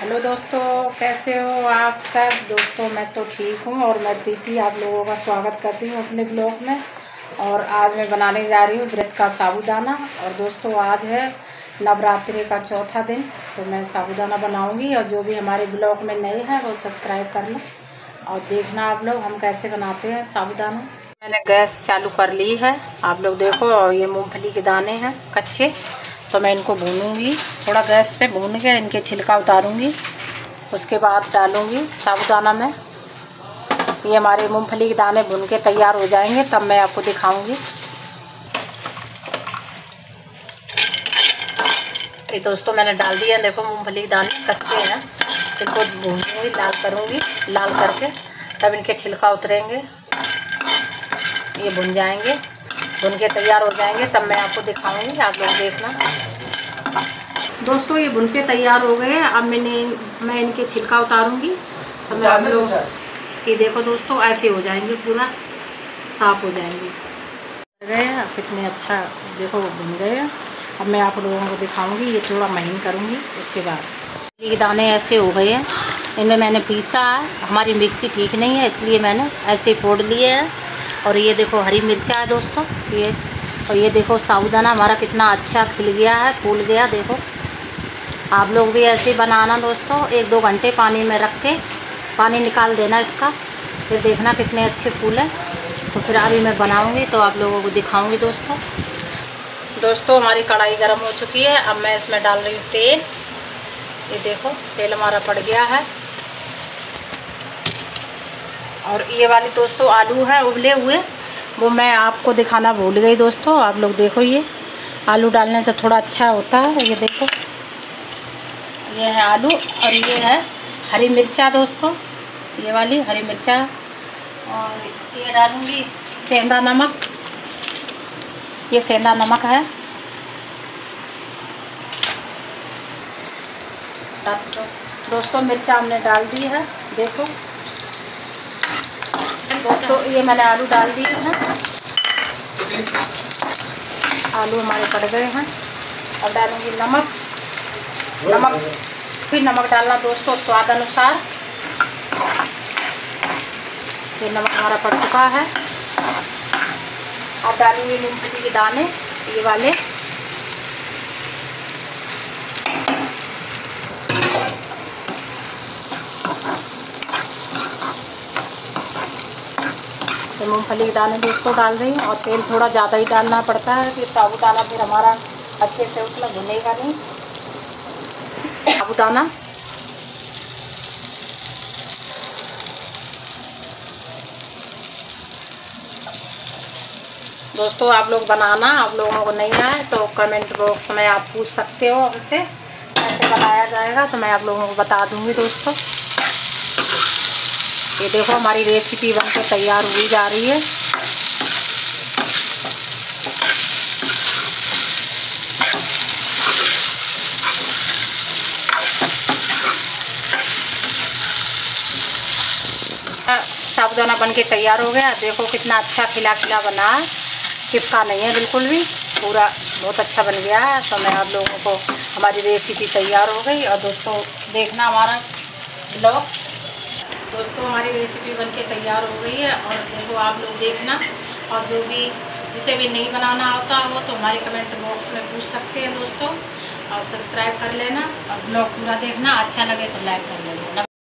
Hello दोस्तों, कैसे हो आप सब? दोस्तों, मैं तो ठीक हूँ और मैं प्रीति आप लोगों का स्वागत करती हूँ अपने ब्लॉग में। और आज मैं बनाने जा रही हूँ व्रत का साबुदाना। और दोस्तों, आज है नवरात्रि का चौथा दिन तो मैं साबुदाना बनाऊँगी। और जो भी हमारे ब्लॉग में नए हैं, वो सब्सक्राइब कर लें। और देखना आप लोग, हम कैसे बनाते हैं साबुदाना। मैंने गैस चालू कर ली है। आप लोग देखो और ये मूँगफली के दाने हैं, कच्चे। तो मैं इनको भूनूँगी। थोड़ा गैस पे भून के इनके छिलका उतारूँगी। उसके बाद डालूँगी साबुदाना में। ये हमारे मूंगफली के दाने भुन के तैयार हो जाएँगे, तब मैं आपको दिखाऊँगी। ये दोस्तों मैंने डाल दिया, देखो मूंगफली के दाने कच्चे हैं। इनको भूनूँगी, लाल करूँगी, लाल करके तब इनके छिलका उतरेंगे। ये भुन जाएँगे, भुन के तैयार हो जाएँगे, तब मैं आपको दिखाऊँगी, आप लोग देखना। दोस्तों ये भुन के तैयार हो गए हैं। अब मैंने मैं इनके छिलका उतारूँगी। तो मैं आप लोग ये देखो दोस्तों ऐसे हो जाएँगे पूरा साफ़ हो जाएँगे। गए हैं कितने अच्छा देखो बुन गए हैं। अब मैं आप लोगों को दिखाऊँगी ये थोड़ा महीन करूँगी उसके बाद। ये दाने ऐसे हो गए हैं। इनमें मैंने पीसा है हमारी मिक्सी ठीक नहीं है इसलिए मैंने ऐसे फोड़ लिए हैं। और ये देखो हरी मिर्चा है दोस्तों ये और ये देखो साबुदाना हमारा कितना अच्छा खिल गया है फूल गया देखो। आप लोग भी ऐसे ही बनाना दोस्तों, एक दो घंटे पानी में रख के पानी निकाल देना इसका। फिर देखना कितने अच्छे फूल हैं। तो फिर अभी मैं बनाऊँगी तो आप लोगों को दिखाऊँगी दोस्तों। दोस्तों, हमारी कढ़ाई गर्म हो चुकी है। अब मैं इसमें डाल रही हूँ तेल। ये देखो, तेल हमारा पड़ गया है। और ये वाली दोस्तों, आलू हैं, उबले हुए। वो मैं आपको दिखाना भूल गई दोस्तों। आप लोग देखो ये। आलू डालने से थोड़ा अच्छा होता है। ये देखो। ये है आलू और ये है हरी मिर्चा दोस्तों, ये वाली हरी मिर्चा। और ये डालूँगी सेंधा नमक। ये सेंधा नमक है। दोस्तों, मिर्चा हमने डाल दी है, देखो। दोस्तों, ये मैंने आलू डाल दिए हैं। आलू हमारे पड़ गए हैं। और डालूँगी नमक। नमक, फिर नमक डालना दोस्तों स्वाद अनुसार। ये नमक हमारा पड़ चुका है। अब डालूँगी मूंगफली के दाने, ये वाले। तो मूँगफली के दाने दोस्तों डाल रही हूँ और तेल थोड़ा ज़्यादा ही डालना पड़ता है कि साबुदाना फिर हमारा अच्छे से उसमें भुनेगा नहीं। साबुदाना दोस्तों, आप लोग बनाना, आप लोगों को नहीं आए तो कमेंट बॉक्स में आप पूछ सकते हो हमसे कैसे बनाया जाएगा तो मैं आप लोगों को बता दूँगी दोस्तों। ये देखो, हमारी रेसिपी बनकर तैयार हुई जा रही है। साबुदाना बन के तैयार हो गया। देखो कितना अच्छा खिला खिला बना। है चिपका नहीं है बिल्कुल भी। पूरा बहुत अच्छा बन गया है। तो मैं आप लोगों को हमारी रेसिपी तैयार हो गई। और दोस्तों, देखना हमारा ब्लॉग दोस्तों, हमारी रेसिपी बन के तैयार हो गई है। और देखो आप लोग देखना। और जो भी, जिसे भी नहीं बनाना आता हो तो हमारे कमेंट बॉक्स में पूछ सकते हैं दोस्तों। और सब्सक्राइब कर लेना। और ब्लॉग पूरा देखना। अच्छा लगे तो लाइक कर लेना।